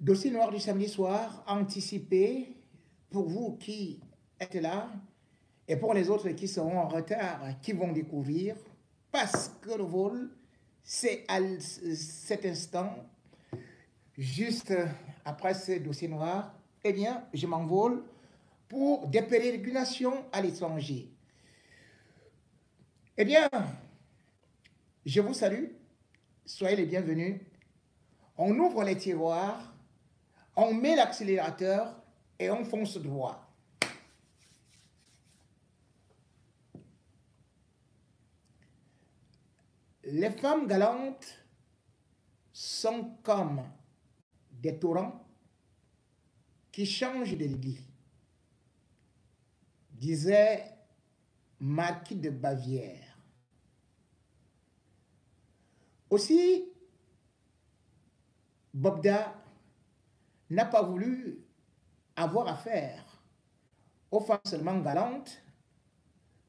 Dossier noir du samedi soir, anticipé pour vous qui êtes là et pour les autres qui seront en retard, qui vont découvrir, parce que le vol, c'est à cet instant, juste après ce dossier noir, eh bien, je m'envole pour des pérégrinations à l'étranger. Eh bien, je vous salue, soyez les bienvenus. On ouvre les tiroirs, on met l'accélérateur et on fonce droit. Les femmes galantes sont comme des torrents qui changent de lit, disait Marquis de Bavière. Aussi, Bobda n'a pas voulu avoir affaire aux femmes seulement galantes,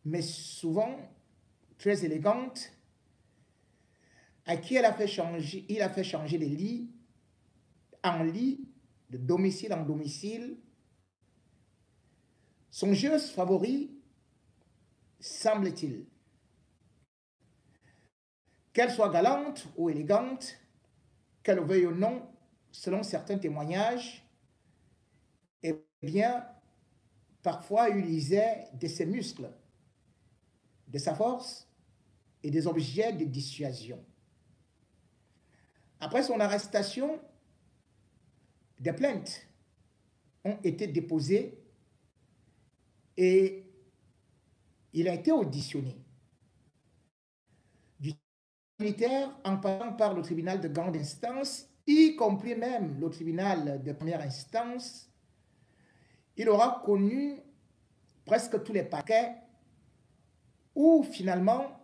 mais souvent très élégantes à qui elle a fait changer, il a fait changer les lits en lit, de domicile en domicile. Son jeu favori, semble-t-il, qu'elle soit galante ou élégante, qu'elle veuille ou non, selon certains témoignages, eh bien, parfois il de ses muscles, de sa force et des objets de dissuasion. Après son arrestation, des plaintes ont été déposées et il a été auditionné. Du militaire en passant par le tribunal de grande instance, y compris même le tribunal de première instance, il aura connu presque tous les paquets où finalement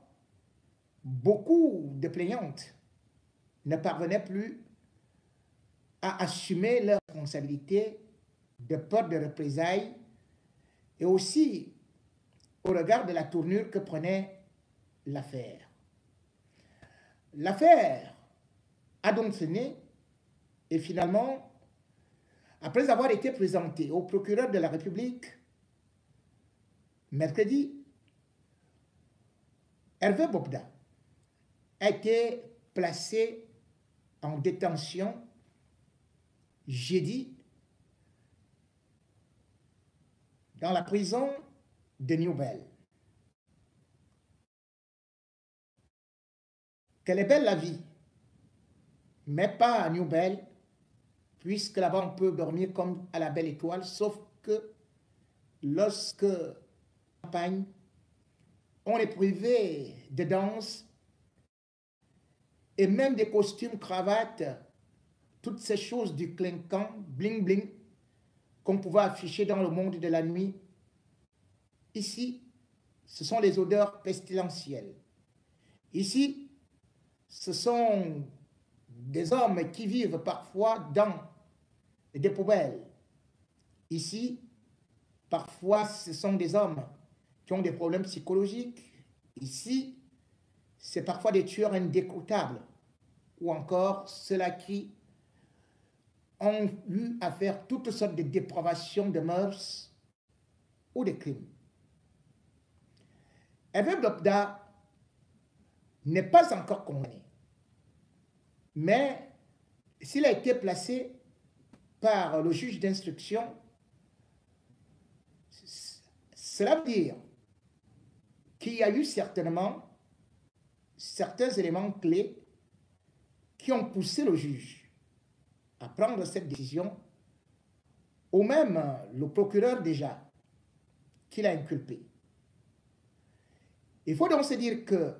beaucoup de plaignantes ne parvenaient plus à assumer leurs responsabilités de peur de représailles et aussi au regard de la tournure que prenait l'affaire. L'affaire a donc sonné et finalement, après avoir été présentée au procureur de la République, mercredi, Hervé Bobda a été placé en détention jeudi dans la prison de Newbell. Quelle est belle la vie, mais pas à Newbell, puisque là-bas on peut dormir comme à la belle étoile, sauf que lorsque campagne, on est privé de danse et même des costumes, cravates, toutes ces choses du clinquant, bling bling, qu'on pouvait afficher dans le monde de la nuit. Ici, ce sont les odeurs pestilentielles. Ici, ce sont des hommes qui vivent parfois dans des poubelles. Ici, parfois, ce sont des hommes qui ont des problèmes psychologiques. Ici, c'est parfois des tueurs indécroutables ou encore ceux-là qui ont eu à faire toutes sortes de dépravations de mœurs ou de crimes. Hervé Blopda n'est pas encore condamné, mais s'il a été placé par le juge d'instruction, cela veut dire qu'il y a eu certainement certains éléments clés qui ont poussé le juge à prendre cette décision, ou même le procureur déjà, qui l'a inculpé. Il faut donc se dire que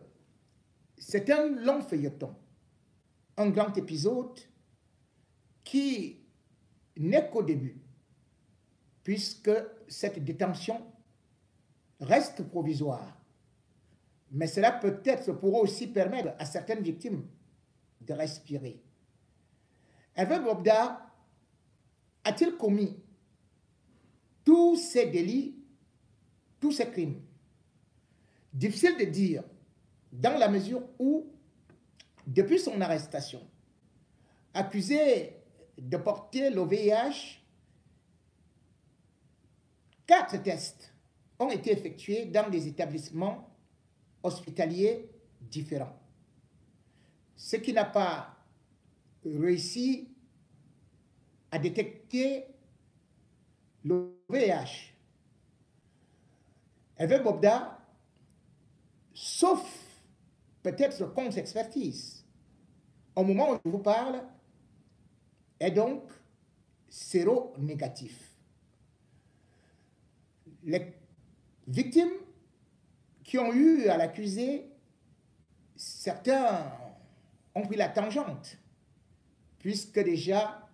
c'est un long feuilleton, un grand épisode qui n'est qu'au début, puisque cette détention reste provisoire. Mais cela peut-être pourra aussi permettre à certaines victimes de respirer. Hervé Bobda a-t-il commis tous ces délits, tous ces crimes? Difficile de dire, dans la mesure où, depuis son arrestation, accusé de porter le VIH, quatre tests ont été effectués dans des établissements hospitaliers différents. Ce qui n'a pas réussi à détecter le VIH. Bobda, sauf peut-être compte expertise, au moment où je vous parle, est donc séro-négatif. Les victimes qui ont eu à l'accuser, certains ont pris la tangente, puisque déjà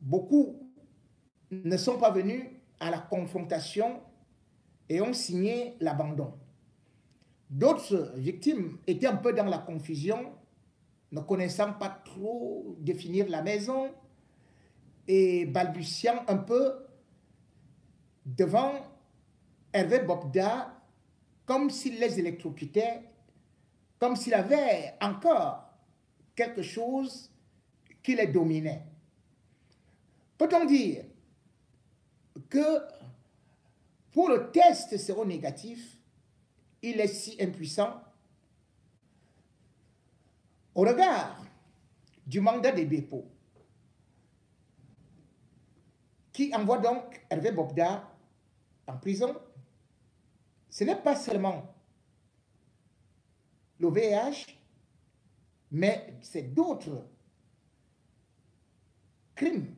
beaucoup ne sont pas venus à la confrontation et ont signé l'abandon. D'autres victimes étaient un peu dans la confusion, ne connaissant pas trop définir la maison et balbutiant un peu devant Hervé Bobda comme s'il les électrocutait, comme s'il avait encore quelque chose qui les dominait. Peut-on dire que pour le test séronégatif, il est si impuissant au regard du mandat des dépôts qui envoie donc Hervé Bobda en prison, ce n'est pas seulement le VIH, mais c'est d'autres crimes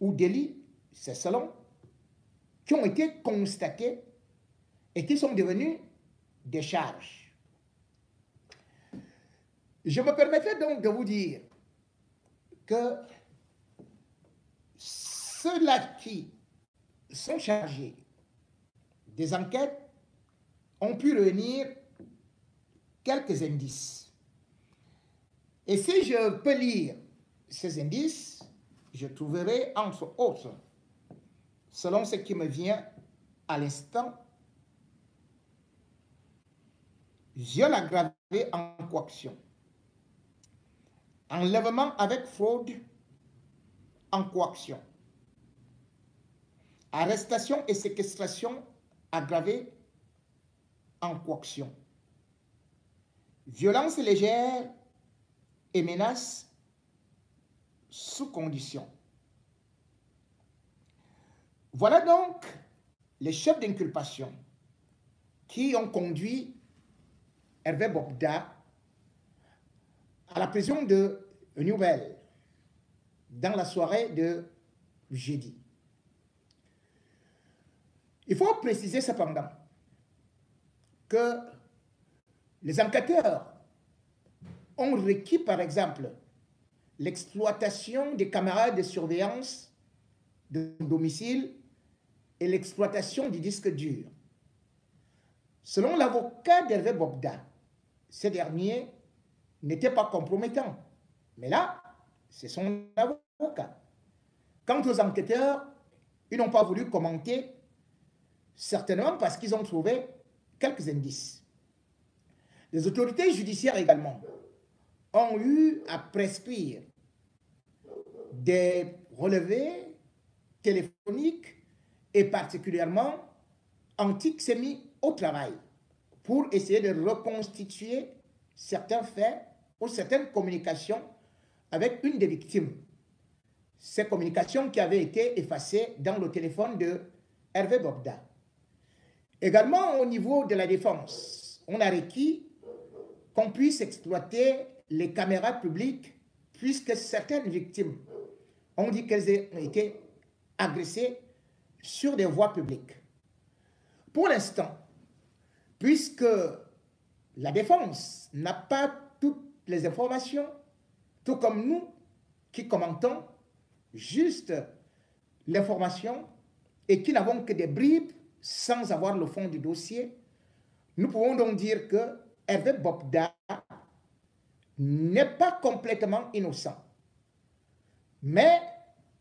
ou délits, c'est selon, qui ont été constatés et qui sont devenus des charges. Je me permettrai donc de vous dire que ceux-là qui sont chargés des enquêtes ont pu réunir quelques indices. Et si je peux lire ces indices, je trouverai entre autres, selon ce qui me vient à l'instant, viol aggravé en coaction, enlèvement avec fraude en coaction, arrestation et séquestration aggravée en coaction, violence légère et menace sous condition. Voilà donc les chefs d'inculpation qui ont conduit Hervé Bobda à la prison de Nouvelle dans la soirée de jeudi. Il faut préciser cependant que les enquêteurs ont requis, par exemple, l'exploitation des caméras de surveillance de domicile et l'exploitation du disque dur. Selon l'avocat d'Hervé Bobda, ce dernier n'était pas compromettant. Mais là, c'est son avocat. Quant aux enquêteurs, ils n'ont pas voulu commenter, certainement parce qu'ils ont trouvé quelques indices. Les autorités judiciaires également ont eu à prescrire des relevés téléphoniques et particulièrement antiques semi au travail pour essayer de reconstituer certains faits ou certaines communications avec une des victimes. Ces communications qui avaient été effacées dans le téléphone de Hervé Bobda. Également au niveau de la défense, on a requis qu'on puisse exploiter les caméras publiques puisque certaines victimes ont dit qu'elles ont été agressées sur des voies publiques. Pour l'instant, puisque la défense n'a pas toutes les informations, tout comme nous qui commentons juste l'information et qui n'avons que des bribes sans avoir le fond du dossier, nous pouvons donc dire que Hervé Bobda n'est pas complètement innocent. Mais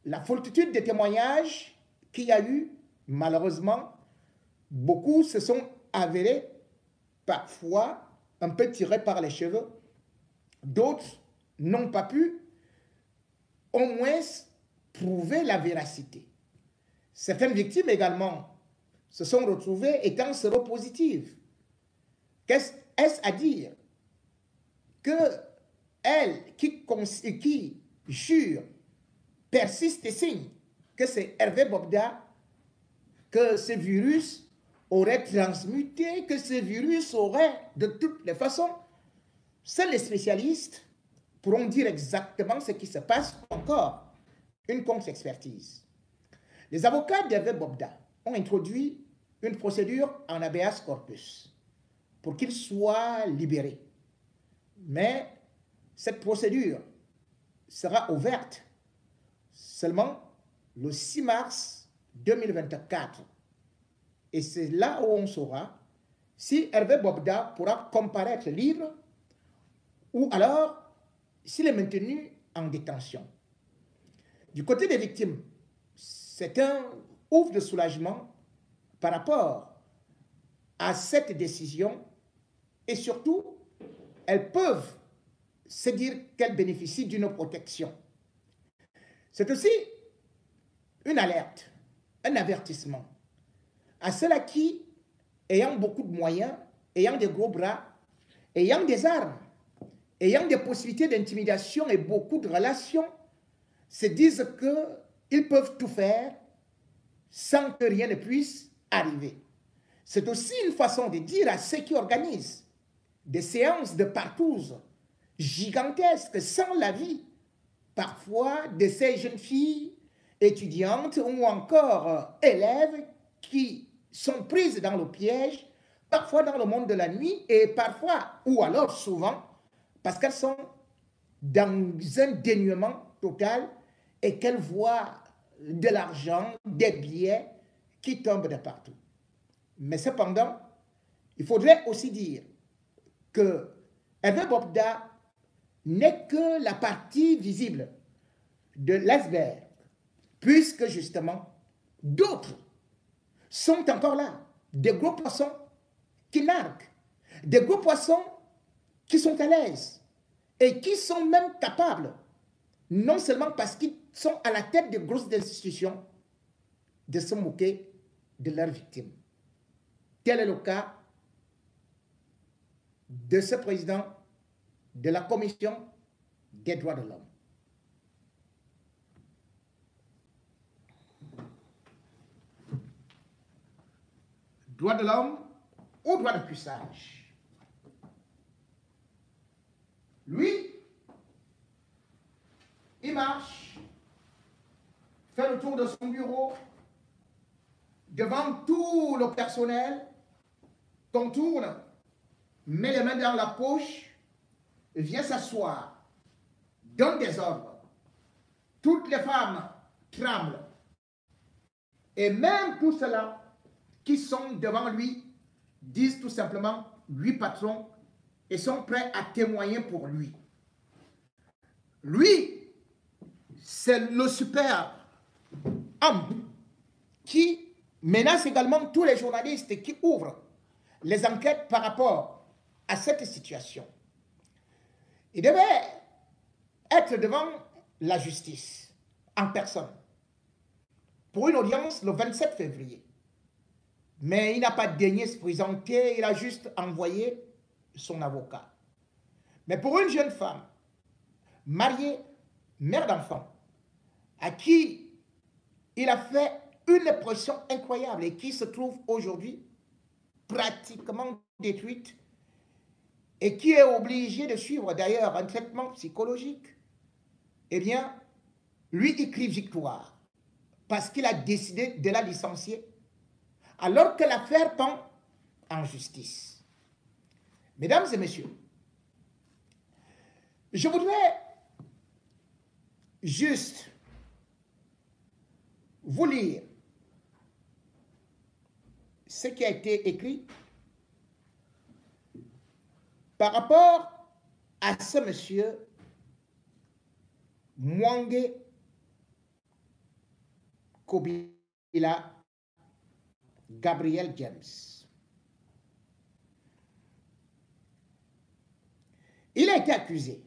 la foultitude des témoignages qu'il y a eu, malheureusement, beaucoup se sont avérés parfois un peu tirés par les cheveux. D'autres n'ont pas pu au moins prouver la véracité. Certaines victimes également se sont retrouvées étant séropositives. Qu'est-ce à dire que elle qui, qui jure, persiste et signe que c'est Hervé Bobda, que ce virus aurait transmuté, que ce virus aurait de toutes les façons, seuls les spécialistes pourront dire exactement ce qui se passe encore. Une contre-expertise. Les avocats d'Hervé Bobda ont introduit une procédure en habeas corpus pour qu'il soit libéré. Mais cette procédure sera ouverte seulement le 6 mars 2024. Et c'est là où on saura si Hervé Bobda pourra comparaître libre ou alors s'il est maintenu en détention. Du côté des victimes, c'est un ouf de soulagement par rapport à cette décision et surtout, elles peuvent se dire qu'elles bénéficient d'une protection. C'est aussi une alerte, un avertissement à ceux-là qui, ayant beaucoup de moyens, ayant des gros bras, ayant des armes, ayant des possibilités d'intimidation et beaucoup de relations, se disent qu'ils peuvent tout faire sans que rien ne puisse arriver. C'est aussi une façon de dire à ceux qui organisent des séances de partouze gigantesques sans la vie, parfois de ces jeunes filles étudiantes ou encore élèves qui sont prises dans le piège, parfois dans le monde de la nuit et parfois, ou alors souvent, parce qu'elles sont dans un dénuement total et qu'elles voient de l'argent, des billets qui tombent de partout. Mais cependant, il faudrait aussi dire que Eve Bobda n'est que la partie visible de l'iceberg, puisque justement, d'autres sont encore là. Des gros poissons qui narguent, des gros poissons qui sont à l'aise et qui sont même capables, non seulement parce qu'ils sont à la tête de grosses institutions, de se moquer de leurs victimes. Tel est le cas de ce président de la Commission des droits de l'homme. Droits de l'homme ou droit de puissage. Lui, il marche, fait le tour de son bureau, devant tout le personnel, contourne, met les mains dans la poche, vient s'asseoir, donne des ordres. Toutes les femmes tremblent. Et même tout cela qui sont devant lui disent tout simplement, lui patron, et sont prêts à témoigner pour lui. Lui, c'est le super homme qui menace également tous les journalistes qui ouvrent les enquêtes par rapport à cette situation. Il devait être devant la justice en personne pour une audience le 27 février. Mais il n'a pas daigné se présenter, il a juste envoyé son avocat. Mais pour une jeune femme, mariée, mère d'enfant, à qui il a fait une pression incroyable et qui se trouve aujourd'hui pratiquement détruite et qui est obligée de suivre d'ailleurs un traitement psychologique, eh bien, lui écrit victoire parce qu'il a décidé de la licencier alors que l'affaire pend en justice. Mesdames et messieurs, je voudrais juste vous lire ce qui a été écrit par rapport à ce monsieur Mwange Kobila Gabriel James. Il a été accusé.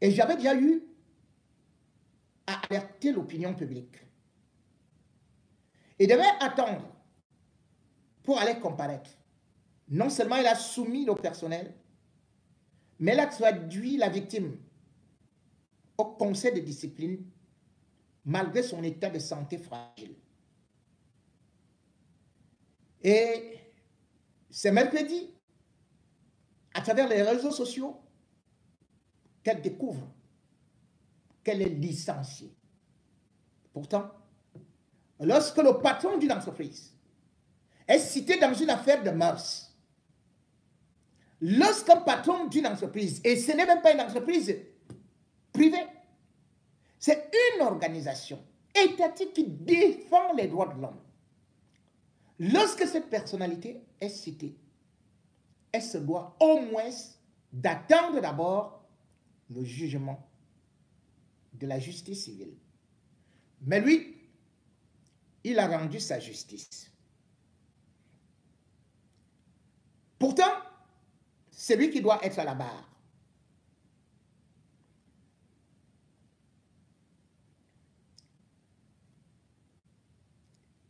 Et j'avais déjà eu a alerté l'opinion publique et devait attendre pour aller comparaître. Non seulement il a soumis le personnel, mais il a traduit la victime au conseil de discipline malgré son état de santé fragile. Et c'est mercredi, à travers les réseaux sociaux, qu'elle découvre qu'elle est licenciée. Pourtant, lorsque le patron d'une entreprise est cité dans une affaire de mœurs, lorsqu'un patron d'une entreprise, et ce n'est même pas une entreprise privée, c'est une organisation étatique qui défend les droits de l'homme. Lorsque cette personnalité est citée, elle se doit au moins d'attendre d'abord le jugement de la justice civile. Mais lui, il a rendu sa justice. Pourtant, c'est lui qui doit être à la barre.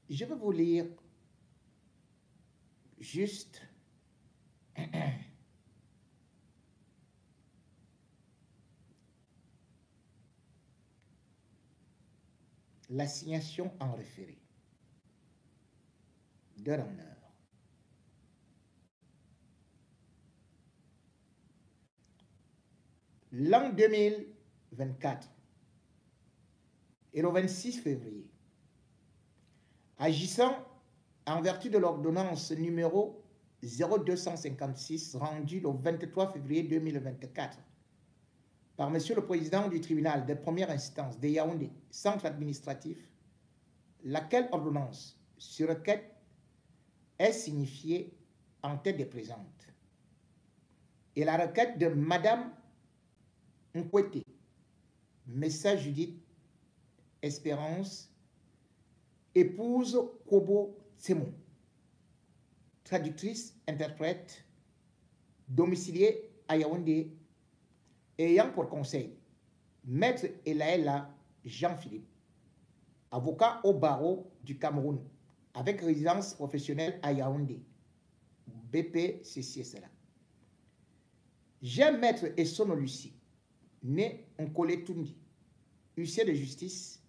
Je vais vous lire juste. L'assignation en référé. De en L'an 2024 et le 26 février, agissant en vertu de l'ordonnance numéro 0256 rendue le 23 février 2024 par Monsieur le Président du tribunal de première instance de Yaoundé, centre administratif, laquelle ordonnance sur requête est signifiée en tête des présentes. Et la requête de Madame Nkwete, message Judith Espérance, épouse Kobo Tsemo, traductrice, interprète, domiciliée à Yaoundé, ayant pour conseil Maître Elaela Jean-Philippe, avocat au barreau du Cameroun, avec résidence professionnelle à Yaoundé, BPCCSLA. J'ai Maître Essono Lucie, né Nkole Tundi, huissier de justice,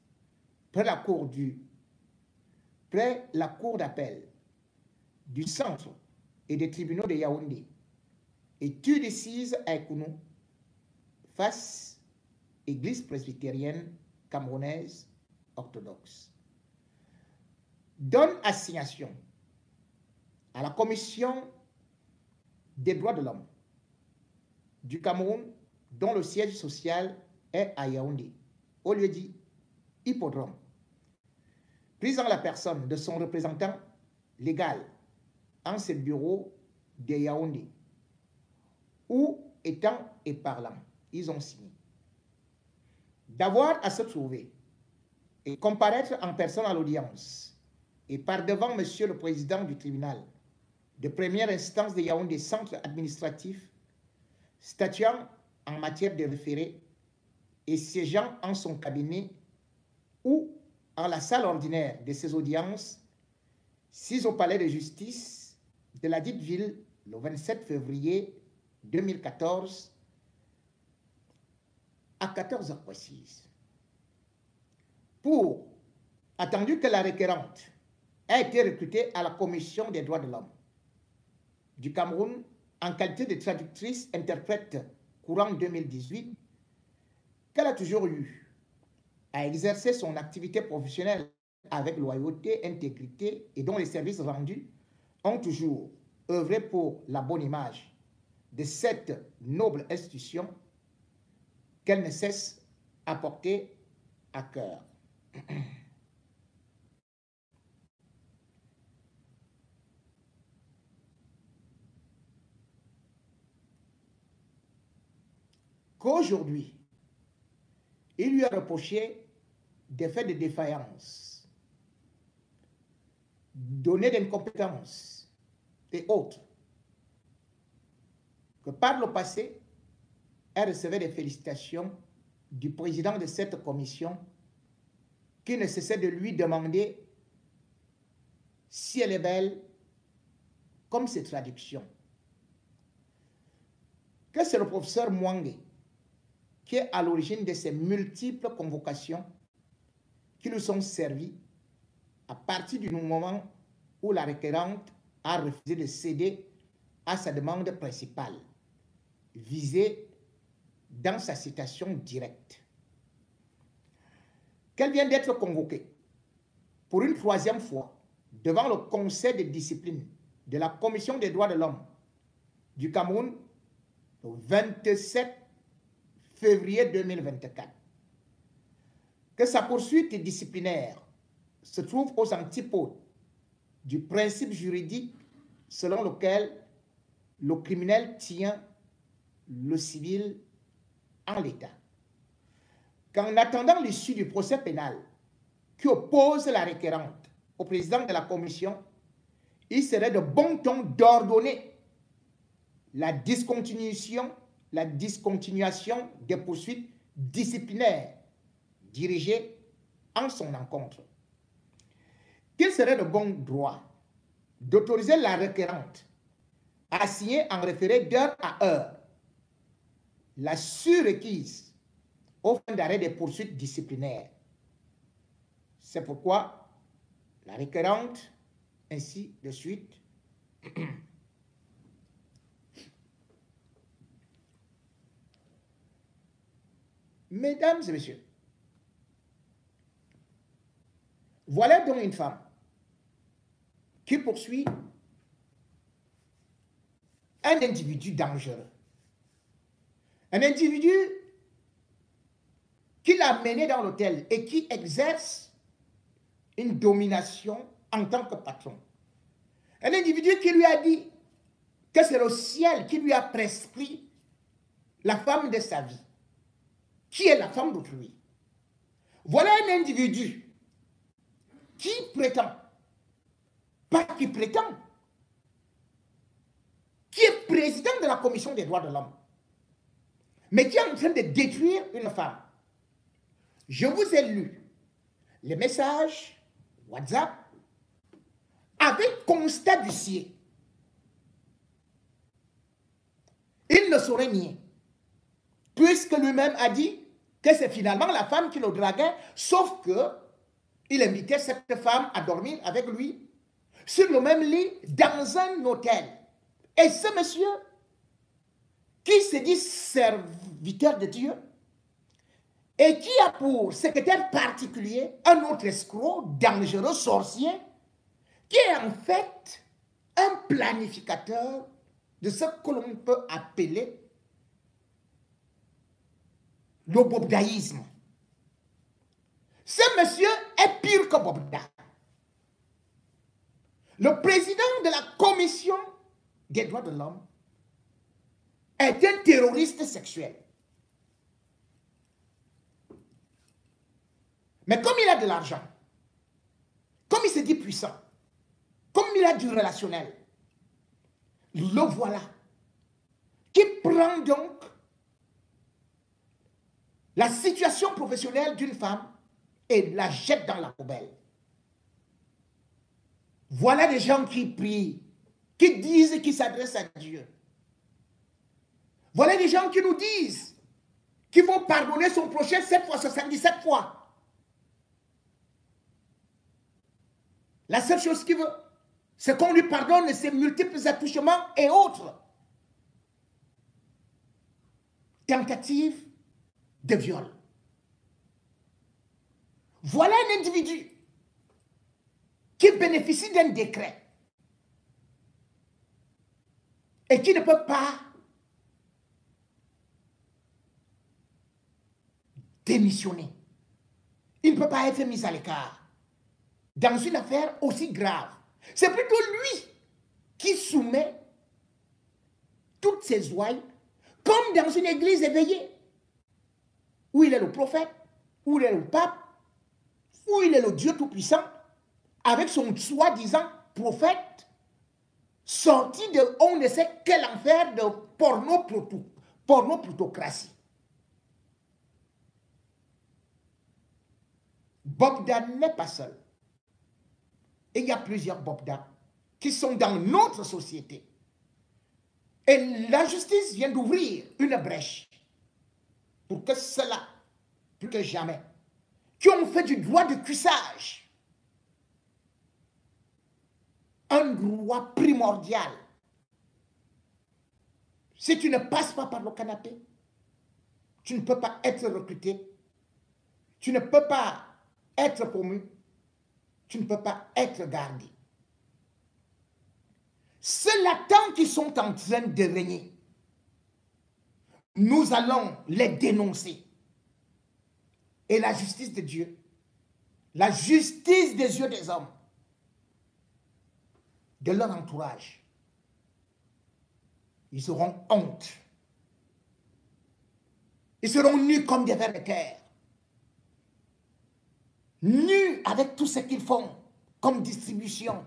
près la cour du près la cour d'appel du centre et des tribunaux de Yaoundé, et tu décides à Ekounou, face Église presbytérienne camerounaise orthodoxe. Donne assignation à la Commission des droits de l'homme du Cameroun, dont le siège social est à Yaoundé, au lieu dit hippodrome, prise en la personne de son représentant légal en ce bureau de Yaoundé, ou étant et parlant, ils ont signé. D'avoir à se trouver et comparaître en personne à l'audience et par devant Monsieur le Président du tribunal de première instance de Yaoundé, centre administratif, statuant en matière de référé et siégeant en son cabinet ou en la salle ordinaire de ses audiences, si au palais de justice de la dite ville le 27 février 2014 à 14 heures précises. Pour, attendu que la requérante a été recrutée à la Commission des droits de l'homme du Cameroun en qualité de traductrice interprète courant 2018, qu'elle a toujours eu à exercer son activité professionnelle avec loyauté, intégrité et dont les services rendus ont toujours œuvré pour la bonne image de cette noble institution qu'elle ne cesse à porter à cœur. Qu'aujourd'hui, il lui a reproché des faits de défaillance, données d'incompétence et autres, que par le passé, elle recevait des félicitations du président de cette commission qui ne cessait de lui demander si elle est belle, comme ses traductions. Que c'est le professeur Mwangue qui est à l'origine de ces multiples convocations qui lui sont servies à partir du moment où la requérante a refusé de céder à sa demande principale, visée dans sa citation directe. Qu'elle vient d'être convoquée pour une troisième fois devant le Conseil de discipline de la Commission des droits de l'homme du Cameroun le 27 février 2024. Que sa poursuite disciplinaire se trouve aux antipodes du principe juridique selon lequel le criminel tient le civil en l'état. Qu'en attendant l'issue du procès pénal qui oppose la requérante au président de la commission, il serait de bon ton d'ordonner la discontinuation, la discontinuation des poursuites disciplinaires dirigées en son encontre. Qu'il serait de bon droit d'autoriser la requérante à signer en référé d'heure à heure la surrequise au fin d'arrêt des poursuites disciplinaires? C'est pourquoi la requérante, ainsi de suite, Mesdames et messieurs, voilà donc une femme qui poursuit un individu dangereux. Un individu qui l'a mené dans l'hôtel et qui exerce une domination en tant que patron. Un individu qui lui a dit que c'est le ciel qui lui a prescrit la femme de sa vie, qui est la femme d'autrui? Voilà un individu qui prétend, pas qui prétend, qui est président de la commission des droits de l'homme, mais qui est en train de détruire une femme. Je vous ai lu les messages WhatsApp avec constat d'huissier. Il ne saurait nier, puisque lui-même a dit que c'est finalement la femme qui le draguait, sauf que il invitait cette femme à dormir avec lui sur le même lit dans un hôtel. Et ce monsieur, qui se dit serviteur de Dieu, et qui a pour secrétaire particulier un autre escroc, dangereux, sorcier, qui est en fait un planificateur de ce que l'on peut appeler le bobdaïsme. Ce monsieur est pire que Bobda. Le président de la commission des droits de l'homme est un terroriste sexuel. Mais comme il a de l'argent, comme il se dit puissant, comme il a du relationnel, le voilà qui prend donc la situation professionnelle d'une femme et la jette dans la poubelle. Voilà des gens qui prient, qui disent et qui s'adressent à Dieu. Voilà des gens qui nous disent qu'ils vont pardonner son prochain 7 fois, 77 fois. La seule chose qu'il veut, c'est qu'on lui pardonne ses multiples attouchements et autres. Tentative de viol. Voilà un individu qui bénéficie d'un décret et qui ne peut pas démissionner. Il ne peut pas être mis à l'écart dans une affaire aussi grave. C'est plutôt lui qui soumet toutes ses ouailles comme dans une église éveillée où il est le prophète, où il est le pape, où il est le Dieu Tout-Puissant, avec son soi-disant prophète, sorti de on ne sait quel enfer de porno pornoplutocratie. Bobda n'est pas seul. Et il y a plusieurs Bobda qui sont dans notre société. Et la justice vient d'ouvrir une brèche pour que cela, plus que jamais, qui ont fait du droit de cuissage un droit primordial. Si tu ne passes pas par le canapé, tu ne peux pas être recruté, tu ne peux pas être promu, tu ne peux pas être gardé. C'est là temps qui sont en train de régner. Nous allons les dénoncer. Et la justice de Dieu, la justice des yeux des hommes, de leur entourage, ils seront honte. Ils seront nus comme des vers de terre. Nus avec tout ce qu'ils font comme distribution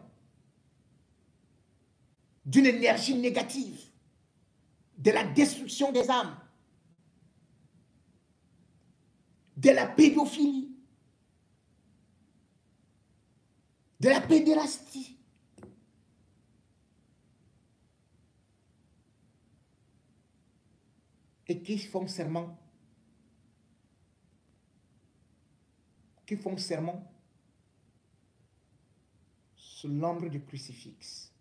d'une énergie négative, de la destruction des âmes, de la pédophilie, de la pédérastie. Et qui font serment, qui font serment? Sur l'ombre du crucifix.